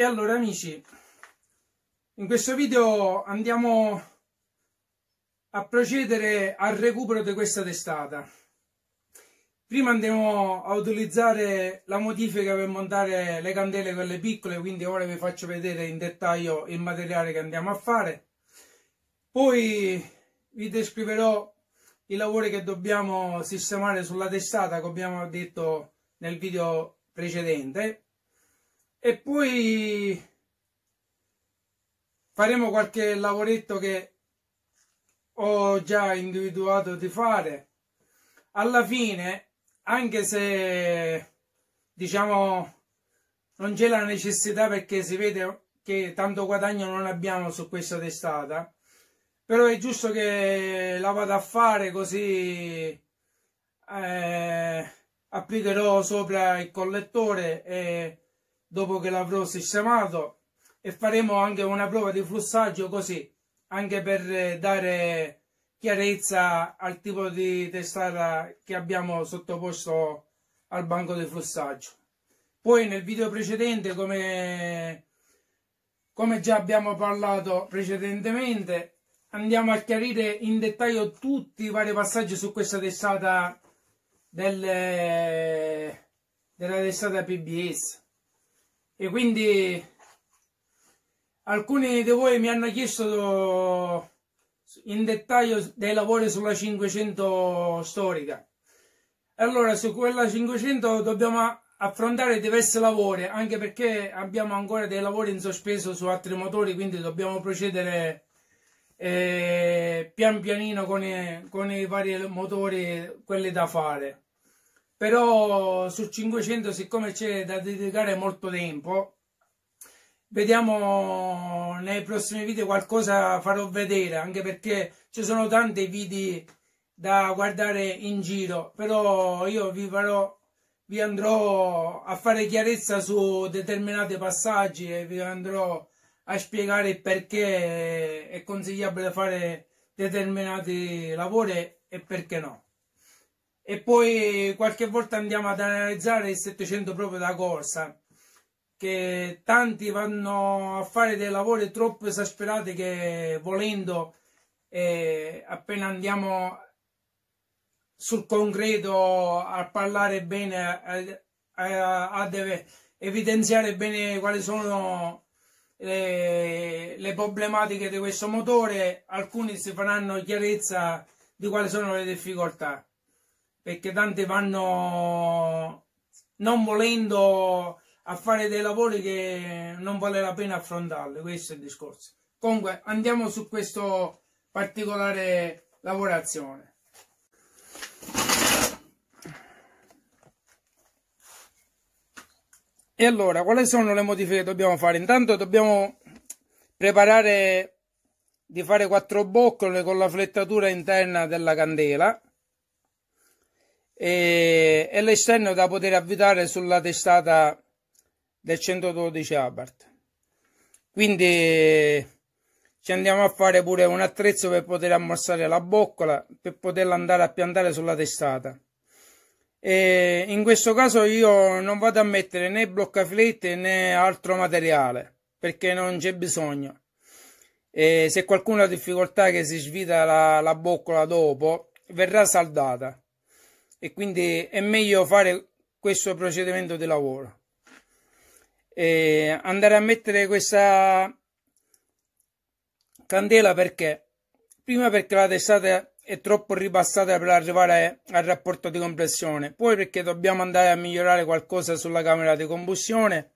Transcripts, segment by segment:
E allora amici, in questo video andiamo a procedere al recupero di questa testata. Prima andiamo a utilizzare la modifica per montare le candele quelle piccole, quindi ora vi faccio vedere in dettaglio il materiale che andiamo a fare. Poi vi descriverò i lavori che dobbiamo sistemare sulla testata, come abbiamo detto nel video precedente. E poi faremo qualche lavoretto che ho già individuato di fare. Alla fine anche se diciamo non c'è la necessità perché si vede che tanto guadagno non abbiamo su questa testata però è giusto che la vado a fare così eh, applicherò sopra il collettore e dopo che l'avrò sistemato e faremo anche una prova di flussaggio così anche per dare chiarezza al tipo di testata che abbiamo sottoposto al banco di flussaggio. Poi nel video precedente, come, come già abbiamo parlato precedentemente, andiamo a chiarire in dettaglio tutti i vari passaggi su questa testata delle, della testata PBS. E quindi alcuni di voi mi hanno chiesto in dettaglio dei lavori sulla 500 storica. Allora, su quella 500 dobbiamo affrontare diversi lavori, anche perché abbiamo ancora dei lavori in sospeso su altri motori, quindi dobbiamo procedere eh, pian pianino con i, con i vari motori, quelli da fare. Però su 500, siccome c'è da dedicare molto tempo, vediamo nei prossimi video qualcosa farò vedere anche perché ci sono tanti video da guardare in giro. Però io vi farò vi andrò a fare chiarezza su determinati passaggi e vi andrò a spiegare perché è consigliabile fare determinati lavori e perché no e poi qualche volta andiamo ad analizzare il 700 proprio da corsa che tanti vanno a fare dei lavori troppo esasperati che volendo eh, appena andiamo sul concreto a parlare bene a, a, a evidenziare bene quali sono le, le, problematiche di questo motore alcuni si faranno chiarezza di quali sono le difficoltà perché tanti vanno non volendo a fare dei lavori che non vale la pena affrontarli, questo è il discorso. Comunque andiamo su questa particolare lavorazione. E allora, quali sono le modifiche che dobbiamo fare? Intanto dobbiamo preparare di fare quattro boccole con la flettatura interna della candela e, e l'esterno da poter avvitare sulla testata del 112 Abarth. Quindi ci andiamo a fare pure un attrezzo per poter ammorsare la boccola, per poterla andare a piantare sulla testata. E in questo caso io non vado a mettere né bloccafilette né altro materiale, perché non c'è bisogno. E se qualcuno ha difficoltà che si svita la, la boccola dopo, verrà saldata. E quindi è meglio fare questo procedimento di lavoro. Eh, andare a mettere questa candela perché? Prima perché la testata è troppo ripassata per arrivare al rapporto di compressione poi perché dobbiamo andare a migliorare qualcosa sulla camera di combustione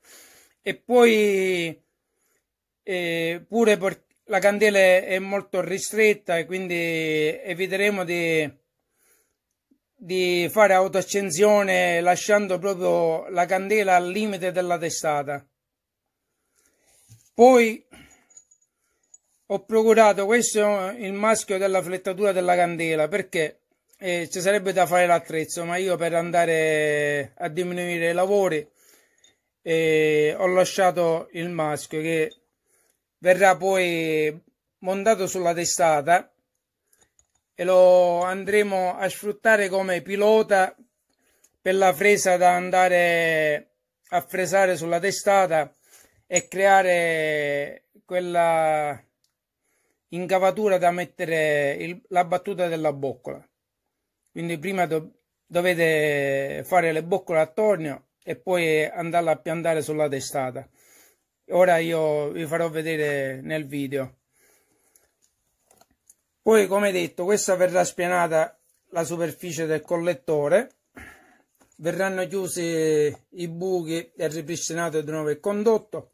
e poi eh, pure per, la candela è molto ristretta e quindi eviteremo di di fare autoaccensione lasciando proprio la candela al limite della testata. Poi ho procurato questo il maschio della flettatura della candela perché eh, ci sarebbe da fare l'attrezzo, ma io per andare a diminuire i lavori eh, ho lasciato il maschio che verrà poi montato sulla testata e lo andremo a sfruttare come pilota per la fresa da andare a fresare sulla testata e creare quella incavatura da mettere il, la battuta della boccola. Quindi prima do, dovete fare le boccole attorno e poi andarla a piantare sulla testata. Ora io vi farò vedere nel video. Poi come detto questa verrà spianata la superficie del collettore. Verranno chiusi i buchi e ripristinato di nuovo il condotto.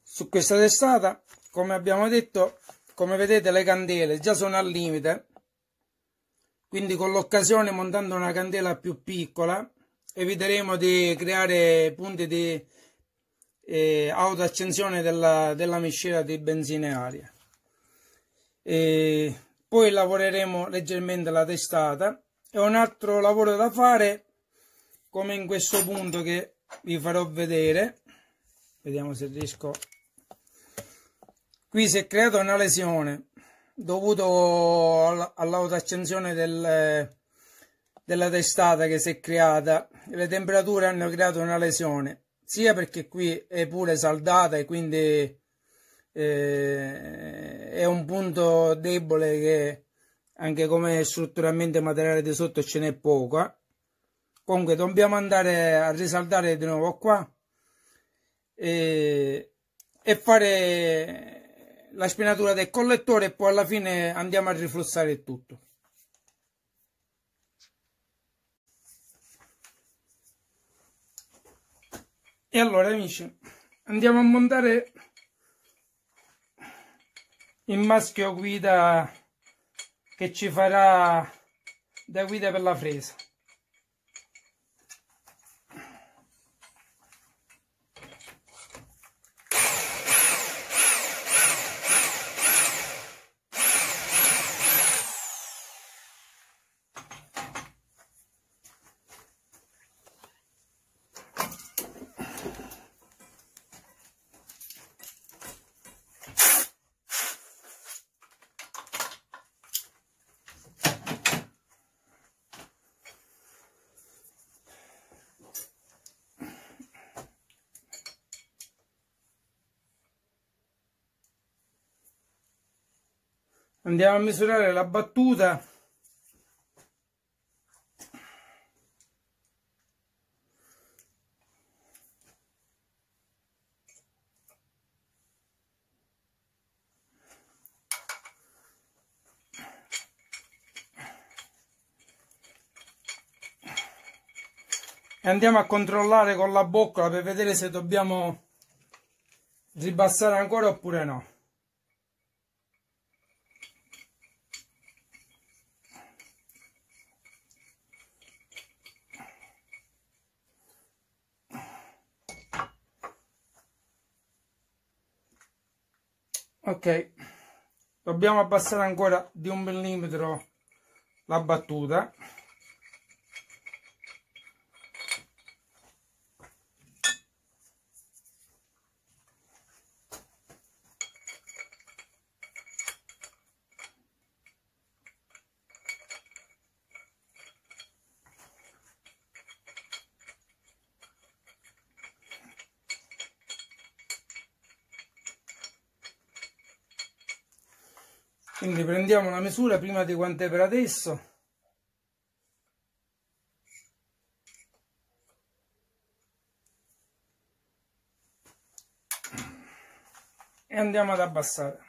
Su questa testata come abbiamo detto come vedete le candele già sono al limite. Quindi con l'occasione montando una candela più piccola eviteremo di creare punti di eh, autoaccensione della, della miscela di benzina e aria e poi lavoreremo leggermente la testata. E un altro lavoro da fare come in questo punto che vi farò vedere. Vediamo se riesco. Qui si è creata una lesione dovuto all'autoaccensione del, della testata che si è creata. Le temperature hanno creato una lesione, sia perché qui è pure saldata e quindi eh, è un punto debole che anche come strutturalmente materiale di sotto ce n'è poco. Comunque dobbiamo andare a risaldare di nuovo qua e, e fare la spinatura del collettore e poi alla fine andiamo a riflussare tutto. E allora amici, andiamo a montare il maschio guida che ci farà da guida per la fresa. Andiamo a misurare la battuta. E andiamo a controllare con la boccola per vedere se dobbiamo ribassare ancora oppure no ok. Dobbiamo abbassare ancora di un millimetro la battuta quindi prendiamo una misura prima di quanto è per adesso. E andiamo ad abbassare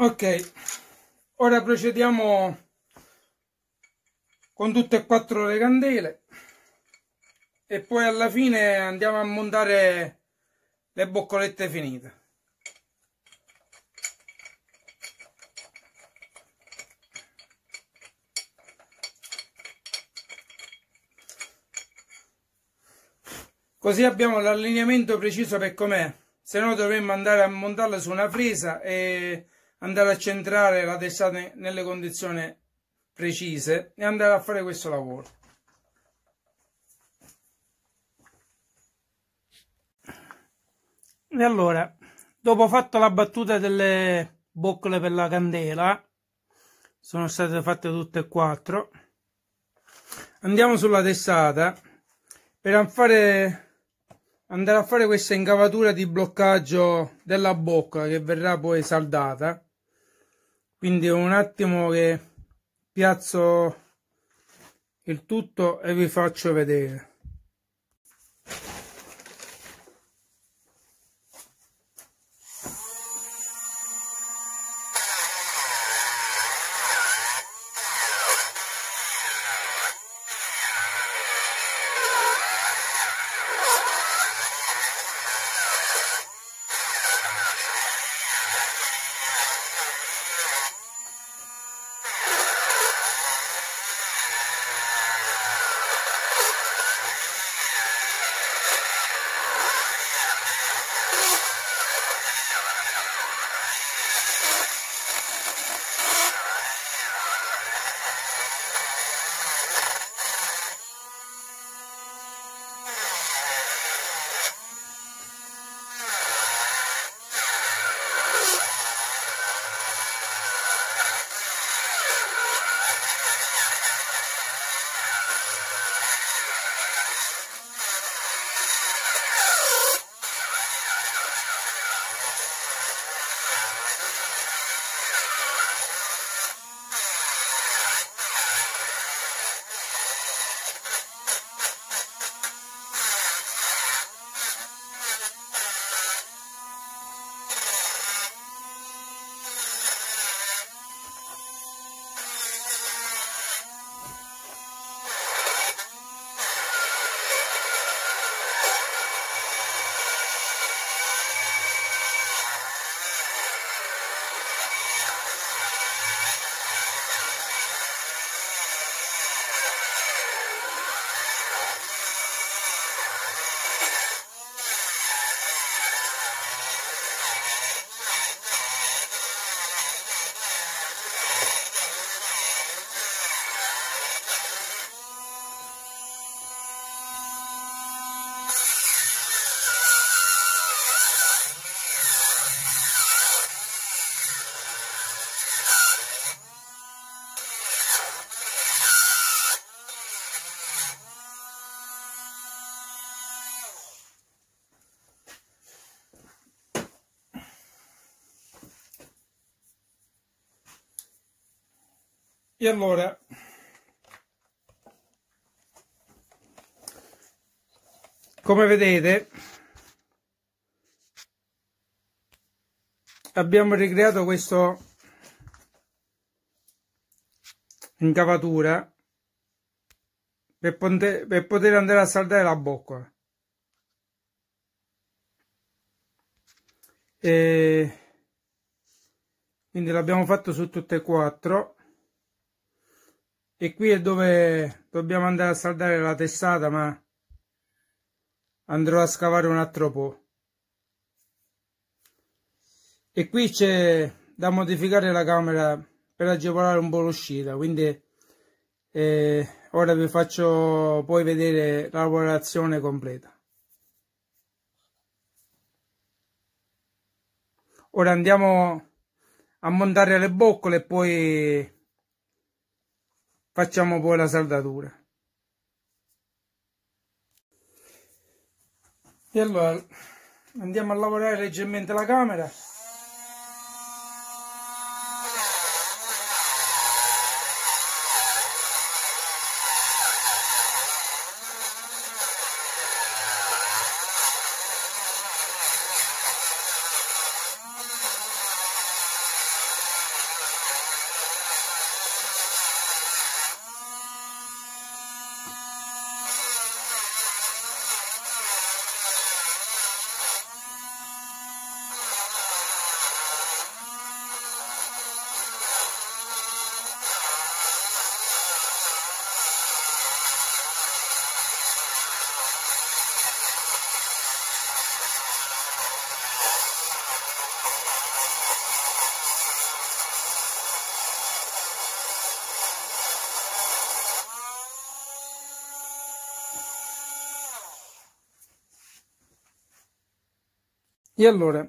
ok ora procediamo con tutte e quattro le candele e poi alla fine andiamo a montare le boccolette finite. Così abbiamo l'allineamento preciso per com'è. Se no dovremmo andare a montarla su una fresa e andare a centrare la testata nelle condizioni precise e andare a fare questo lavoro. E allora dopo fatto la battuta delle boccole per la candela sono state fatte tutte e quattro andiamo sulla testata per fare andare a fare questa incavatura di bloccaggio della bocca che verrà poi saldata quindi un attimo che piazzo il tutto e vi faccio vedere E allora, come vedete, abbiamo ricreato questo incavatura per poter, per poter andare a saldare la bocca. E quindi l'abbiamo fatto su tutte e quattro e qui è dove dobbiamo andare a saldare la testata ma andrò a scavare un altro po' e qui c'è da modificare la camera per agevolare un po' l'uscita quindi eh, ora vi faccio poi vedere la lavorazione completa. Ora andiamo a montare le boccole e poi facciamo poi la saldatura. E allora andiamo a lavorare leggermente la camera E allora,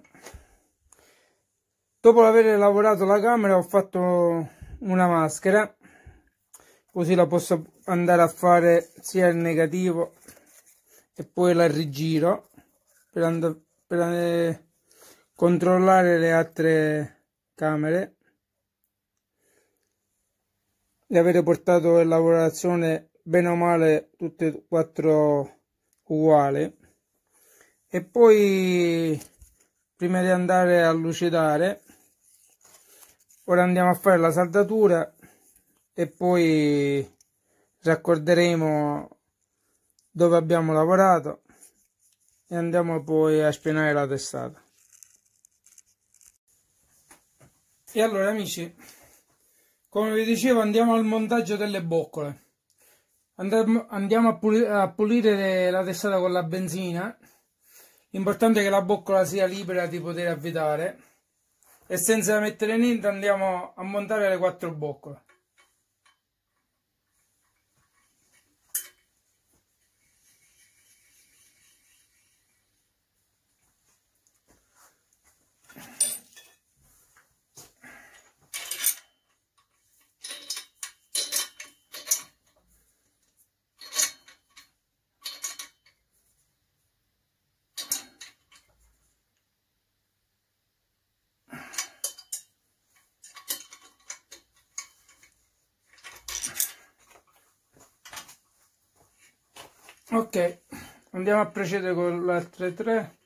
dopo aver lavorato la camera ho fatto una maschera, così la posso andare a fare sia il negativo e poi la rigiro per, per eh, controllare le altre camere. E avere portato in lavorazione bene o male tutte e quattro uguali. E poi prima di andare a lucidare ora andiamo a fare la saldatura e poi raccorderemo dove abbiamo lavorato e andiamo poi a spianare la testata. E allora amici come vi dicevo andiamo al montaggio delle boccole. Andiamo a pulire la testata con la benzina L'importante è che la boccola sia libera di poter avvitare e senza mettere niente andiamo a montare le quattro boccole. ok andiamo a procedere con le altre tre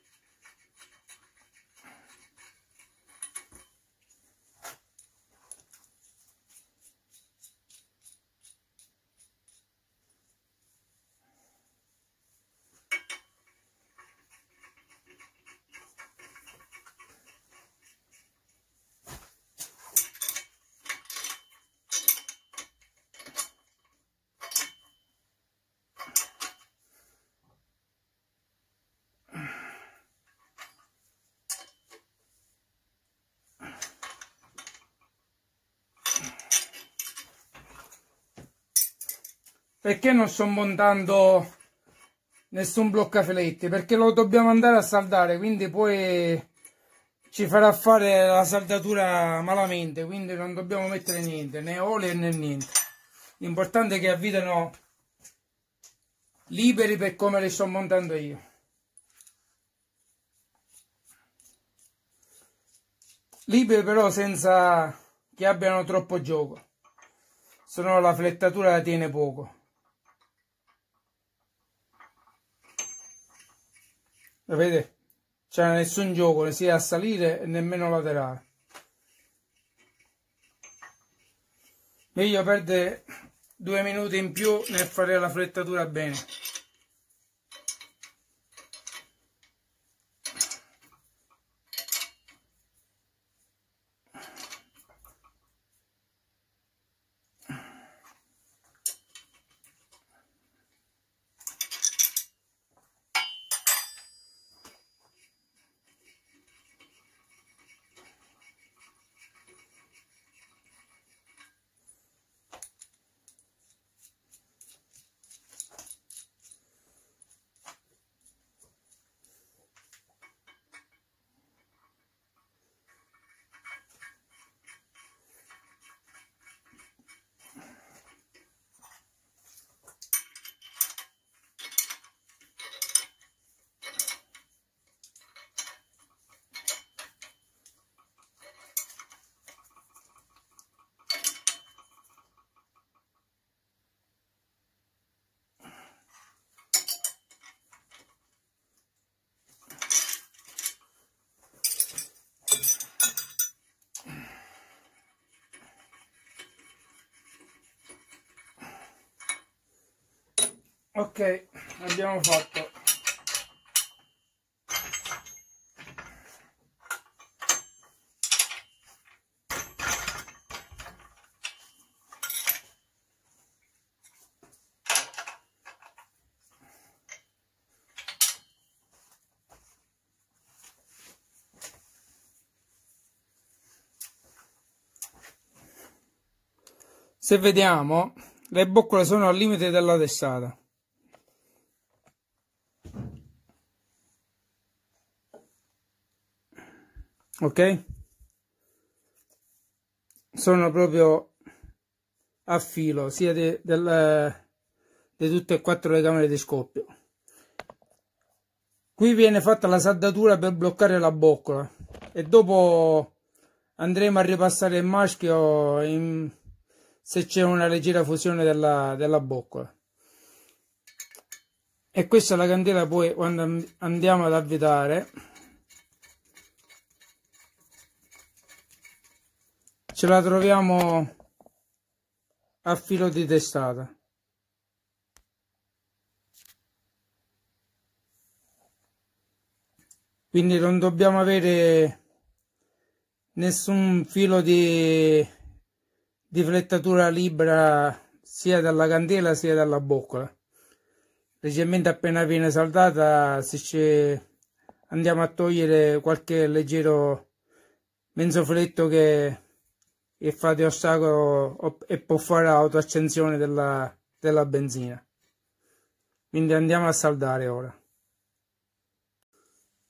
perché non sto montando nessun bloccafeletti? Perché lo dobbiamo andare a saldare quindi poi ci farà fare la saldatura malamente quindi non dobbiamo mettere niente né olio né niente. L'importante è che avvitano liberi per come li sto montando io. Liberi però senza che abbiano troppo gioco se no la flettatura la tiene poco vedete c'è nessun gioco sia a salire nemmeno laterale. Meglio perdere due minuti in più nel fare la frettatura bene ok abbiamo fatto. Se vediamo le boccole sono al limite della testata ok? Sono proprio a filo sia di, di tutte e quattro le camere di scoppio. Qui viene fatta la saldatura per bloccare la boccola. E dopo andremo a ripassare il maschio in, se c'è una leggera fusione della, della boccola. E questa è la candela poi quando andiamo ad avvitare ce la troviamo a filo di testata. Quindi non dobbiamo avere nessun filo di, di flettatura libera sia dalla candela sia dalla boccola. Leggermente appena viene saldata se ci andiamo a togliere qualche leggero fletto che, fa di ostacolo e può fare autoaccensione della, della benzina. Quindi andiamo a saldare ora.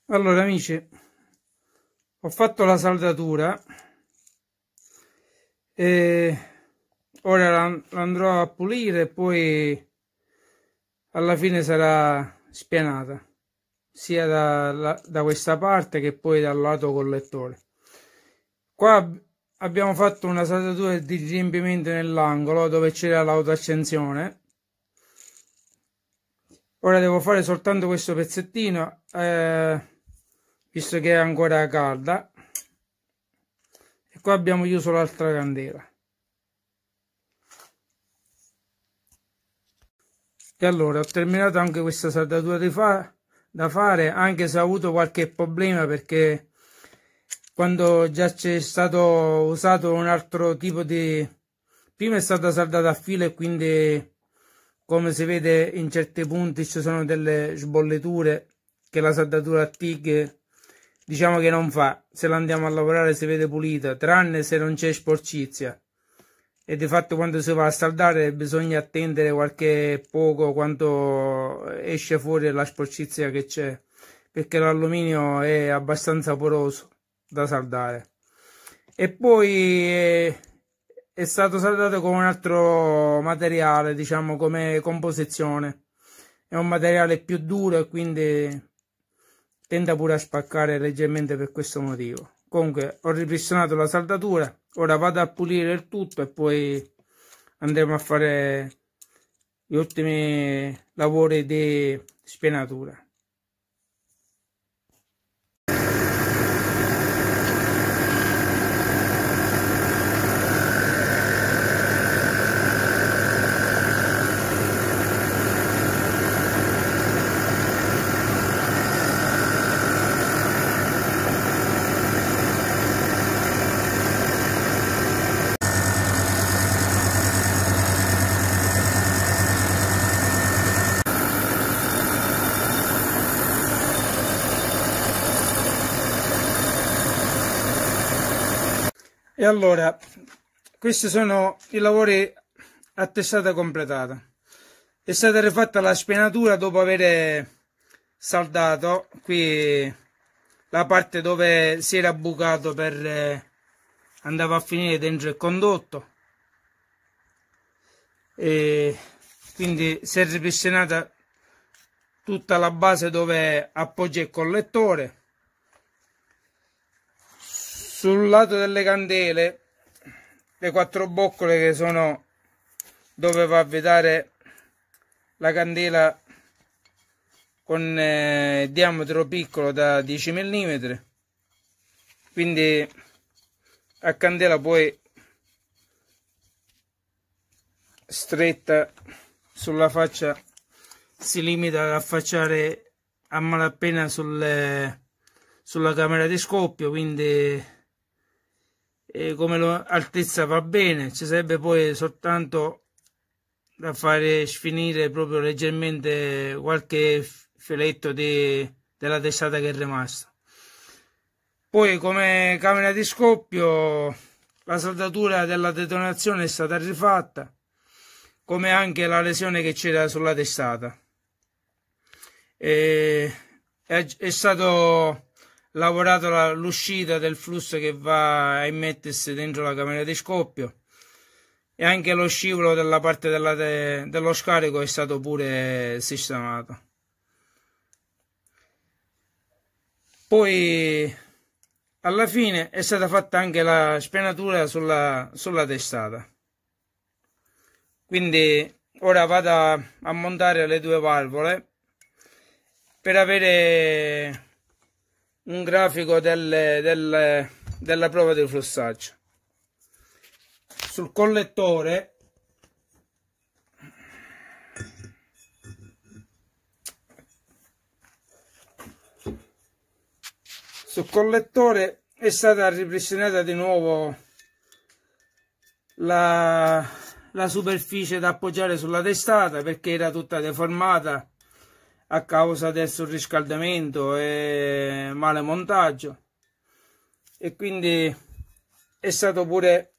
Allora amici ho fatto la saldatura e ora l'andrò a pulire poi alla fine sarà spianata sia da, da questa parte che poi dal lato collettore. Qua abbiamo fatto una saldatura di riempimento nell'angolo dove c'era l'autoaccensione ora devo fare soltanto questo pezzettino eh, visto che è ancora calda. E qua abbiamo chiuso l'altra candela. E allora ho terminato anche questa saldatura fa da fare, anche se ho avuto qualche problema perché quando già c'è stato usato un altro tipo di... Prima è stata saldata a filo e quindi come si vede in certi punti ci sono delle sbolleture che la saldatura a TIG diciamo che non fa. Se la andiamo a lavorare si vede pulita, tranne se non c'è sporcizia e di fatto quando si va a saldare bisogna attendere qualche poco quando esce fuori la sporcizia che c'è perché l'alluminio è abbastanza poroso da saldare. E poi è, è stato saldato con un altro materiale diciamo come composizione. È un materiale più duro e quindi tende pure a spaccare leggermente per questo motivo. Comunque ho ripristinato la saldatura ora vado a pulire il tutto e poi andremo a fare gli ultimi lavori di spienatura E allora, questi sono i lavori a testata completata. È stata rifatta la spienatura dopo aver saldato qui la parte dove si era bucato per eh, andava a finire dentro il condotto e quindi si è ripristinata tutta la base dove appoggia il collettore sul lato delle candele le quattro boccole che sono dove va a vedere la candela con eh, diametro piccolo da 10 mm quindi a candela poi stretta sulla faccia si limita ad affacciare a malapena sulle, sulla camera di scoppio quindi e come altezza va bene ci sarebbe poi soltanto da fare sfinire proprio leggermente qualche filetto di, della testata che è rimasta. Poi come camera di scoppio la saldatura della detonazione è stata rifatta come anche la lesione che c'era sulla testata. E è, è stato lavorato l'uscita del flusso che va a immettersi dentro la camera di scoppio. E anche lo scivolo della parte della de, dello scarico è stato pure sistemato. Poi alla fine è stata fatta anche la spenatura sulla, sulla testata. Quindi ora vado a montare le due valvole per avere un grafico delle, delle, della prova di flussaggio. Sul collettore sul collettore è stata ripristinata di nuovo la, la superficie da appoggiare sulla testata perché era tutta deformata a causa del surriscaldamento e male montaggio. E quindi è stato pure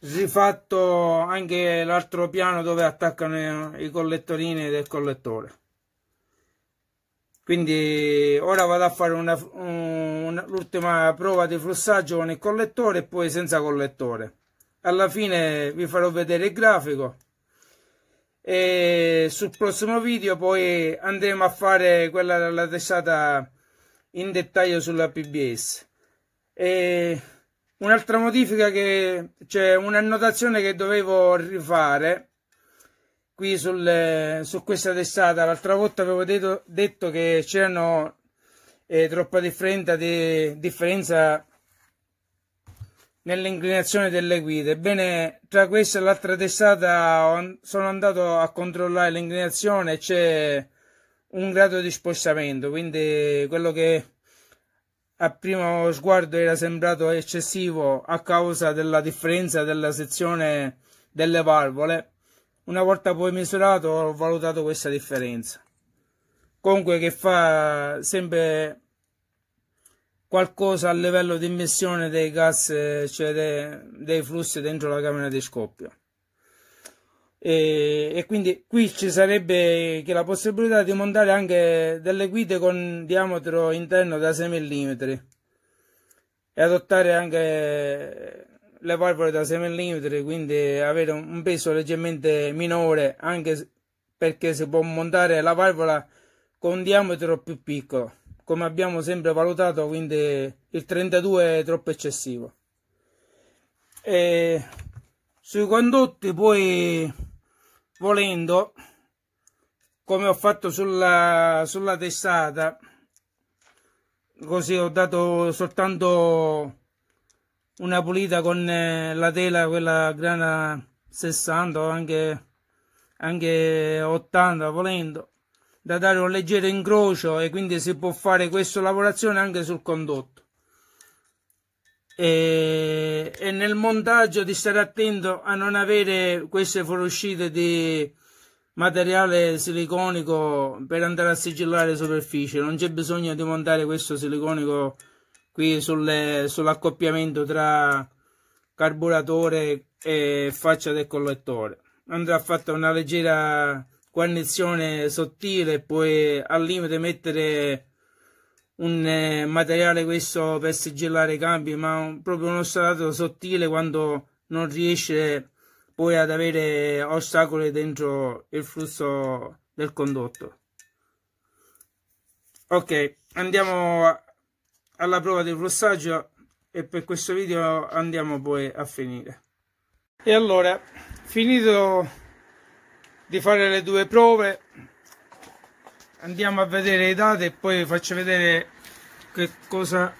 rifatto anche l'altro piano dove attaccano i collettorini del collettore. Quindi ora vado a fare l'ultima prova di flussaggio con il collettore e poi senza collettore. Alla fine vi farò vedere il grafico e sul prossimo video poi andremo a fare quella della testata in dettaglio sulla PBS e un'altra modifica che c'è cioè un'annotazione che dovevo rifare qui sul, su questa testata. L'altra volta avevo detto, detto che c'erano eh, troppa differenza, di, differenza nell'inclinazione delle guide. Ebbene, tra questa e l'altra testata sono andato a controllare l'inclinazione c'è un grado di spostamento, quindi quello che a primo sguardo era sembrato eccessivo a causa della differenza della sezione delle valvole. Una volta poi misurato ho valutato questa differenza. Comunque che fa sempre qualcosa a livello di emissione dei gas, cioè dei, dei flussi dentro la camera di scoppio. E, e, quindi qui ci sarebbe la possibilità di montare anche delle guide con diametro interno da 6 mm e adottare anche le valvole da 6 mm quindi avere un peso leggermente minore anche perché si può montare la valvola con un diametro più piccolo come abbiamo sempre valutato, quindi il 32 è troppo eccessivo. E sui condotti poi volendo, come ho fatto sulla, sulla testata, così ho dato soltanto una pulita con eh, la tela, quella grana 60 o anche, anche 80 volendo da dare un leggero incrocio e quindi si può fare questa lavorazione anche sul condotto. E, e, nel montaggio di stare attento a non avere queste fuoriuscite di materiale siliconico per andare a sigillare le superfici non c'è bisogno di montare questo siliconico qui sull'accoppiamento tra carburatore e faccia del collettore andrà fatta una leggera guarnizione sottile poi al limite mettere un eh, materiale questo per sigillare i cambi ma un, proprio uno strato sottile quando non riesce poi ad avere ostacoli dentro il flusso del condotto. Ok andiamo alla prova di flussaggio e per questo video andiamo poi a finire. E allora finito di fare le due prove. Andiamo a vedere i dati e poi faccio vedere che cosa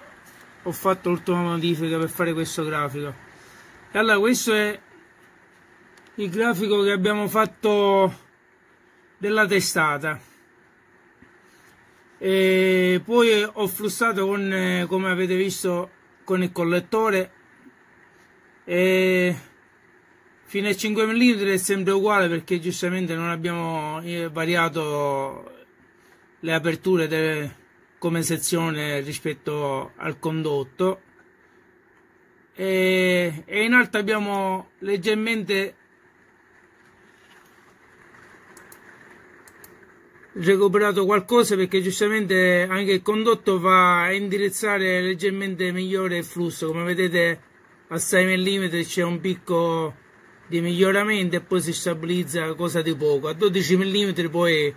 ho fatto l'ultima modifica per fare questo grafico. Allora questo è il grafico che abbiamo fatto della testata. E poi ho flussato con come avete visto con il collettore. E fino a 5 mm è sempre uguale perché giustamente non abbiamo eh, variato le aperture de, come sezione rispetto al condotto. E, e in alto abbiamo leggermente recuperato qualcosa perché giustamente anche il condotto va a indirizzare leggermente migliore il flusso. Come vedete a 6 mm c'è un picco di miglioramento e poi si stabilizza cosa di poco. A 12 mm poi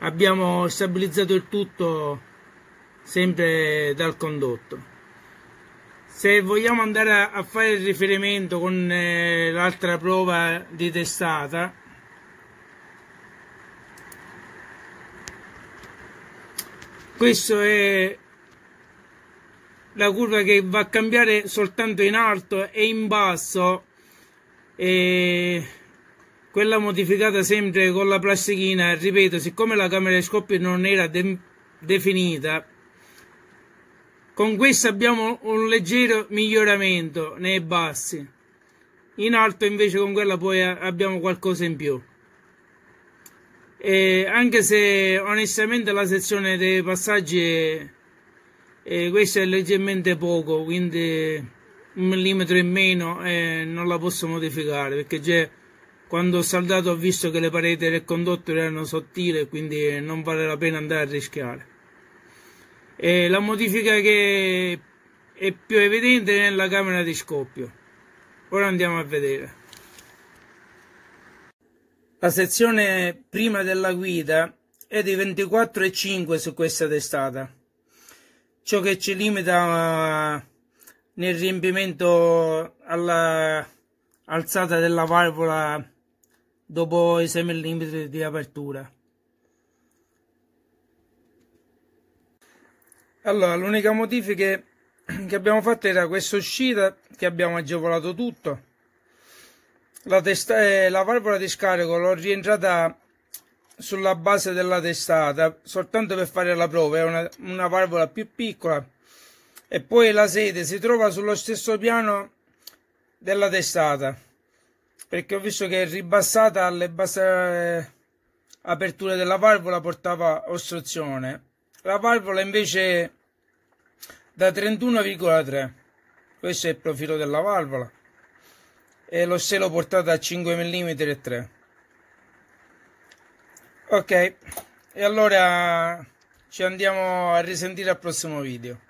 abbiamo stabilizzato il tutto sempre dal condotto. Se vogliamo andare a fare il riferimento con eh, l'altra prova di testata questo è la curva che va a cambiare soltanto in alto e in basso e quella modificata sempre con la plastichina ripeto siccome la camera di scoppio non era de definita con questa abbiamo un leggero miglioramento nei bassi. In alto invece con quella poi abbiamo qualcosa in più. E anche se onestamente la sezione dei passaggi è, è, questo è leggermente poco quindi un millimetro in meno e non la posso modificare perché già quando ho saldato ho visto che le pareti del condotto erano sottili quindi non vale la pena andare a rischiare. E la modifica che è più evidente è nella camera di scoppio. Ora andiamo a vedere. La sezione prima della guida è di 24,5 su questa testata, ciò che ci limita nel riempimento alla alzata della valvola dopo i 6 mm di apertura. Allora, l'unica modifica che abbiamo fatto era questa uscita che abbiamo agevolato tutto la, testa, eh, la valvola di scarico l'ho rientrata sulla base della testata soltanto per fare la prova è una, una valvola più piccola e poi la sede si trova sullo stesso piano della testata perché ho visto che ribassata alle basse eh, aperture della valvola portava ostruzione. La valvola invece da 31,3 questo è il profilo della valvola. E lo stelo portato a 5 mm e 3 ok e allora ci andiamo a risentire al prossimo video